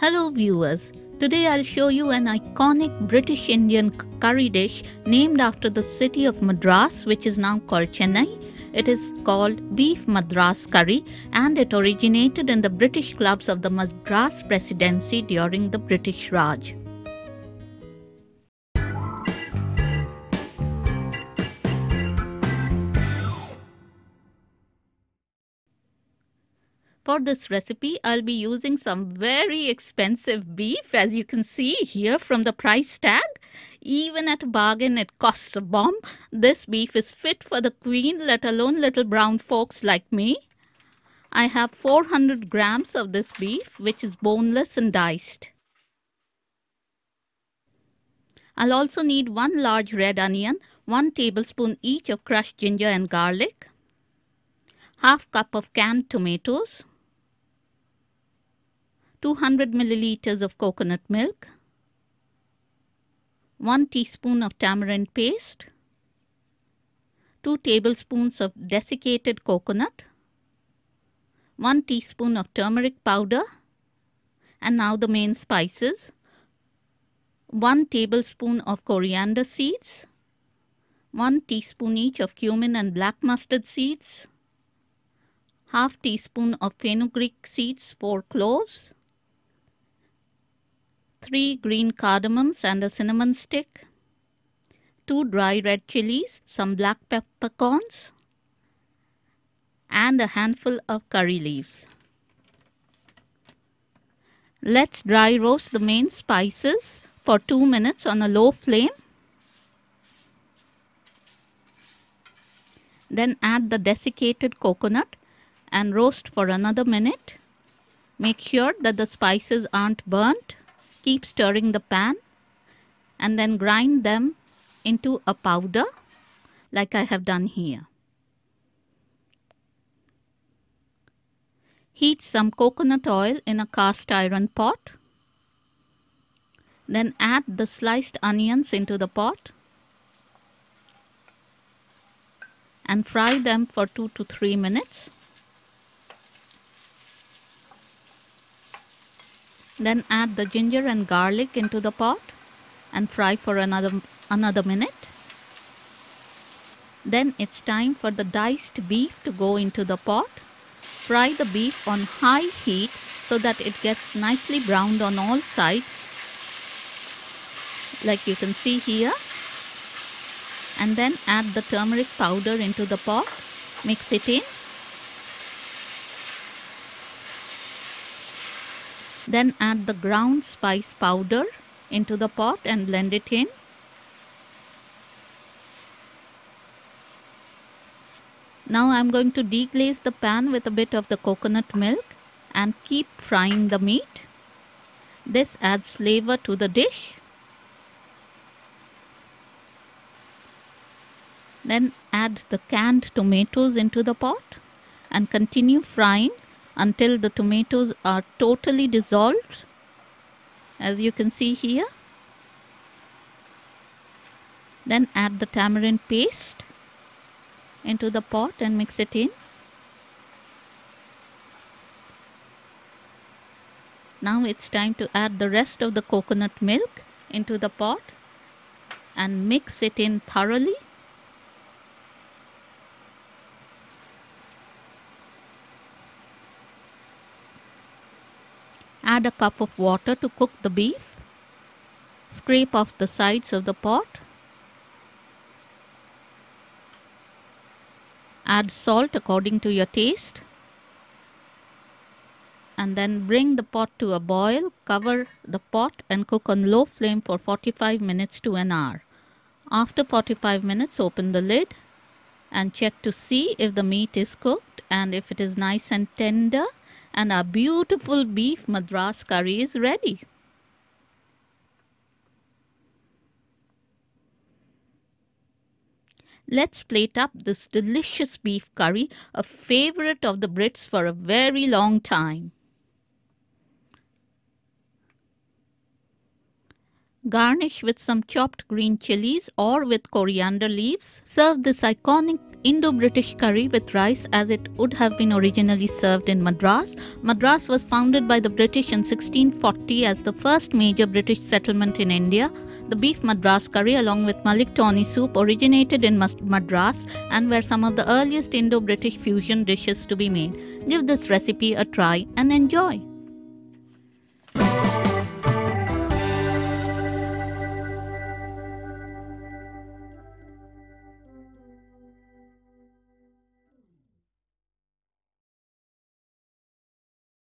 Hello viewers. Today I'll show you an iconic British Indian curry dish named after the city of Madras which is now called Chennai. It is called beef Madras curry and it originated in the British clubs of the Madras presidency during the British Raj. For this recipe, I'll be using some very expensive beef as you can see here from the price tag. Even at a bargain, it costs a bomb. This beef is fit for the queen, let alone little brown folks like me. I have 400 grams of this beef, which is boneless and diced. I'll also need one large red onion, one tablespoon each of crushed ginger and garlic, half cup of canned tomatoes, 200 milliliters of coconut milk, 1 teaspoon of tamarind paste, 2 tablespoons of desiccated coconut, 1 teaspoon of turmeric powder, and now the main spices, 1 tablespoon of coriander seeds, 1 teaspoon each of cumin and black mustard seeds, half teaspoon of fenugreek seeds, 4 cloves, 3 green cardamoms and a cinnamon stick, 2 dry red chilies, some black peppercorns, and a handful of curry leaves. Let's dry roast the main spices for 2 minutes on a low flame. Then add the desiccated coconut and roast for another minute. Make sure that the spices aren't burnt keep stirring the pan and then grind them into a powder like I have done here. Heat some coconut oil in a cast iron pot. Then add the sliced onions into the pot and fry them for 2 to 3 minutes. Then add the ginger and garlic into the pot and fry for another, another minute. Then it's time for the diced beef to go into the pot. Fry the beef on high heat so that it gets nicely browned on all sides like you can see here and then add the turmeric powder into the pot mix it in Then add the ground spice powder into the pot and blend it in. Now I'm going to deglaze the pan with a bit of the coconut milk and keep frying the meat. This adds flavor to the dish. Then add the canned tomatoes into the pot and continue frying until the tomatoes are totally dissolved as you can see here. Then add the tamarind paste into the pot and mix it in. Now it's time to add the rest of the coconut milk into the pot and mix it in thoroughly. Add a cup of water to cook the beef. Scrape off the sides of the pot. Add salt according to your taste. And then bring the pot to a boil. Cover the pot and cook on low flame for 45 minutes to an hour. After 45 minutes, open the lid and check to see if the meat is cooked and if it is nice and tender and our beautiful beef madras curry is ready. Let's plate up this delicious beef curry, a favorite of the Brits for a very long time. Garnish with some chopped green chilies or with coriander leaves. Serve this iconic Indo-British curry with rice as it would have been originally served in Madras. Madras was founded by the British in 1640 as the first major British settlement in India. The beef Madras curry along with Mulligatawny soup originated in Madras and were some of the earliest Indo-British fusion dishes to be made. Give this recipe a try and enjoy.